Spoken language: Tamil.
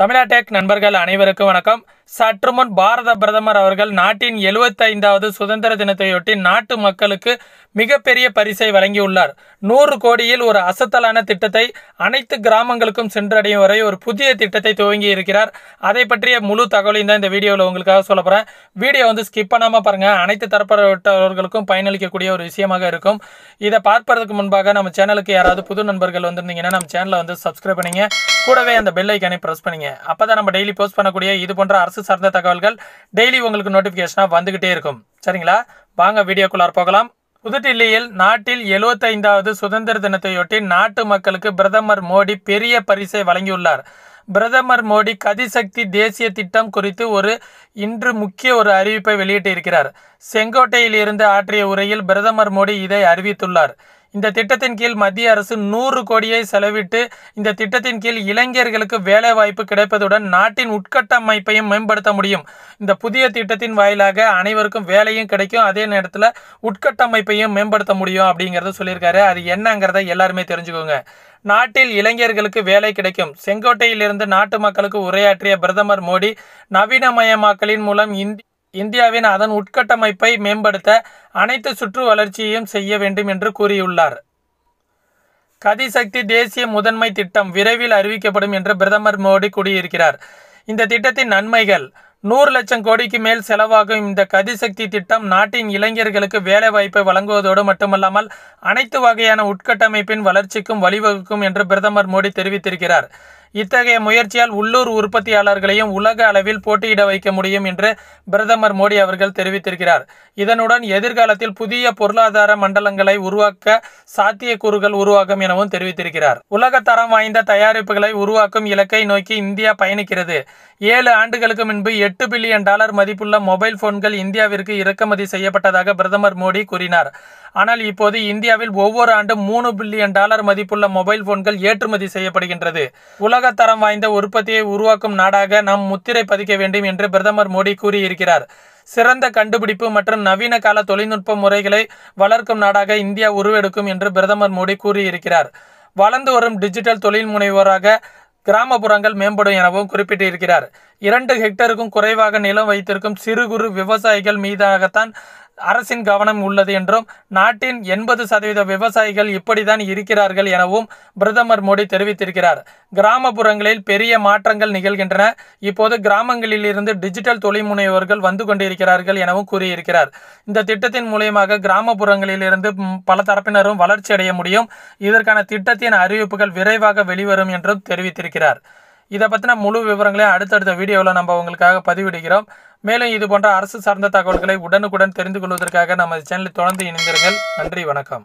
தமிழா டெக் நண்பர்கள் அனைவருக்கும் வணக்கம். சற்று முன் பாரத பிரதமர் அவர்கள் நாட்டின் எழுபத்தைந்தாவது சுதந்திர தினத்தையொட்டி நாட்டு மக்களுக்கு மிகப்பெரிய பரிசை வழங்கியுள்ளார். நூறு கோடியில் ஒரு அசத்தலான திட்டத்தை அனைத்து கிராமங்களுக்கும் சென்றடையும் வரை ஒரு புதிய திட்டத்தை துவங்கி இருக்கிறார். அதை பற்றிய முழு தகவலையும் தான் இந்த வீடியோவில் உங்களுக்காக சொல்ல போகிறேன் வீடியோ வந்து ஸ்கிப் பண்ணாமல் பாருங்கள் அனைத்து தரப்பட்டவர்களுக்கும் பயனளிக்கக்கூடிய ஒரு விஷயமாக இருக்கும். இதை பார்ப்பதற்கு முன்பாக நம்ம சேனலுக்கு யாராவது புது நண்பர்கள் வந்திருந்தீங்கன்னா நம்ம சேனலை வந்து சப்ஸ்கிரைப் பண்ணிங்க. கூடவே அந்த பெல் ஐக்கானை ப்ரெஸ் பண்ணிங்க. அப்போ தான் நம்ம டெய்லி போஸ்ட் பண்ணக்கூடிய இது போன்ற அரசு சார்ந்த தகவல்கள் டெய்லி உங்களுக்கு நோட்டிஃபிகேஷனாக வந்துக்கிட்டே இருக்கும். சரிங்களா? வாங்க வீடியோக்குள்ளார் போகலாம். புதுடில்லியில் நாட்டில் எழுவத்தைந்தாவது சுதந்திர தினத்தையொட்டி நாட்டு மக்களுக்கு பிரதமர் மோடி பெரிய பரிசை வழங்கியுள்ளார். பிரதமர் மோடி கதிசக்தி தேசிய திட்டம் குறித்து ஒரு இன்று முக்கிய ஒரு அறிவிப்பை வெளியிட்டிருக்கிறார். செங்கோட்டையில் இருந்து ஆற்றிய உரையில் பிரதமர் மோடி இதை அறிவித்துள்ளார். இந்த திட்டத்தின் கீழ் மத்திய அரசு நூறு கோடியை செலவிட்டு இந்த திட்டத்தின் கீழ் இளைஞர்களுக்கு வேலைவாய்ப்பு கிடைப்பதுடன் நாட்டின் உட்கட்டமைப்பையும் மேம்படுத்த முடியும். இந்த புதிய திட்டத்தின் வாயிலாக அனைவருக்கும் வேலையும் கிடைக்கும். அதே நேரத்தில் உட்கட்டமைப்பையும் மேம்படுத்த முடியும் அப்படிங்கிறத சொல்லியிருக்காரு. அது என்னங்கிறத எல்லாருமே தெரிஞ்சுக்கோங்க. நாட்டில் இளைஞர்களுக்கு வேலை கிடைக்கும். செங்கோட்டையிலிருந்து நாட்டு மக்களுக்கு உரையாற்றிய பிரதமர் மோடி நவீனமயமாக்கலின் மூலம் இந்திய இந்தியாவின் அதன் உட்கட்டமைப்பை மேம்படுத்த அனைத்து சுற்று வளர்ச்சியையும் செய்ய வேண்டும் என்று கூறியுள்ளார். கதிசக்தி தேசிய முதன்மை திட்டம் விரைவில் அறிவிக்கப்படும் என்று பிரதமர் மோடி கூறியிருக்கிறார். இந்த திட்டத்தின் நன்மைகள் நூறு லட்சம் கோடிக்கு மேல் செலவாகும் இந்த கதிசக்தி திட்டம் நாட்டின் இளைஞர்களுக்கு வேலைவாய்ப்பை வழங்குவதோடு மட்டுமல்லாமல் அனைத்து வகையான உட்கட்டமைப்பின் வளர்ச்சிக்கும் வழிவகுக்கும் என்று பிரதமர் மோடி தெரிவித்திருக்கிறார். இத்தகைய முயற்சியால் உள்ளூர் உற்பத்தியாளர்களையும் உலக அளவில் போட்டியிட வைக்க முடியும் என்று பிரதமர் மோடி அவர்கள் தெரிவித்திருக்கிறார். இதனுடன் எதிர்காலத்தில் புதிய பொருளாதார மண்டலங்களை உருவாக்க சாத்தியக்கூறுகள் உருவாகும் எனவும் தெரிவித்திருக்கிறார். உலக தரம் வாய்ந்த தயாரிப்புகளை உருவாக்கும் இலக்கை நோக்கி இந்தியா பயணிக்கிறது. ஏழு ஆண்டுகளுக்கு முன்பு எட்டு பில்லியன் டாலர் மதிப்புள்ள மொபைல் போன்கள் இந்தியாவிற்கு இறக்குமதி செய்யப்பட்டதாக பிரதமர் மோடி கூறினார். ஆனால் இப்போது இந்தியாவில் ஒவ்வொரு ஆண்டும் மூணு பில்லியன் டாலர் மதிப்புள்ள மொபைல் போன்கள் ஏற்றுமதி செய்யப்படுகின்றது. உலக தரம் வாய்ந்த உற்பத்தியை உருவாக்கும் நாடாக நாம் முத்திரை பதிக்க வேண்டும் என்று பிரதமர் மோடி கூறியிருக்கிறார். சிறந்த கண்டுபிடிப்பு மற்றும் நவீன கால தொழில்நுட்ப முறைகளை வளர்க்கும் நாடாக இந்தியா உருவெடுக்கும் என்று பிரதமர் மோடி கூறியிருக்கிறார். வளர்ந்து வரும் டிஜிட்டல் தொழில் முனைவோராக கிராமப்புறங்கள் மேம்படும் எனவும் குறிப்பிட்டிருக்கிறார். இரண்டு ஹெக்டருக்கும் குறைவாக நிலம் வைத்திருக்கும் சிறு குறு விவசாயிகள் மீதாகத்தான் அரசின் கவனம் உள்ளது என்றும் நாட்டின் எண்பது சதவீத விவசாயிகள் இப்படித்தான் இருக்கிறார்கள் எனவும் பிரதமர் மோடி தெரிவித்திருக்கிறார். கிராமப்புறங்களில் பெரிய மாற்றங்கள் நிகழ்கின்றன. இப்போது கிராமங்களில் இருந்து டிஜிட்டல் தொழில்முனைவர்கள் வந்து கொண்டிருக்கிறார்கள் எனவும் கூறியிருக்கிறார். இந்த திட்டத்தின் மூலியமாக கிராமப்புறங்களில் இருந்து பல தரப்பினரும் வளர்ச்சி அடைய முடியும். இதற்கான திட்டத்தின் அறிவிப்புகள் விரைவாக வெளிவரும் என்றும் தெரிவித்திருக்கிறார். இதை பற்றின முழு விவரங்களையும் அடுத்தடுத்த வீடியோவில் நம்ம உங்களுக்காக பதிவிடுகிறோம். மேலும் இது போன்ற அரசு சார்ந்த தகவல்களை உடனுக்குடன் தெரிந்து கொள்வதற்காக நமது சேனலை தொடர்ந்து இணைந்தீர்கள் நன்றி வணக்கம்.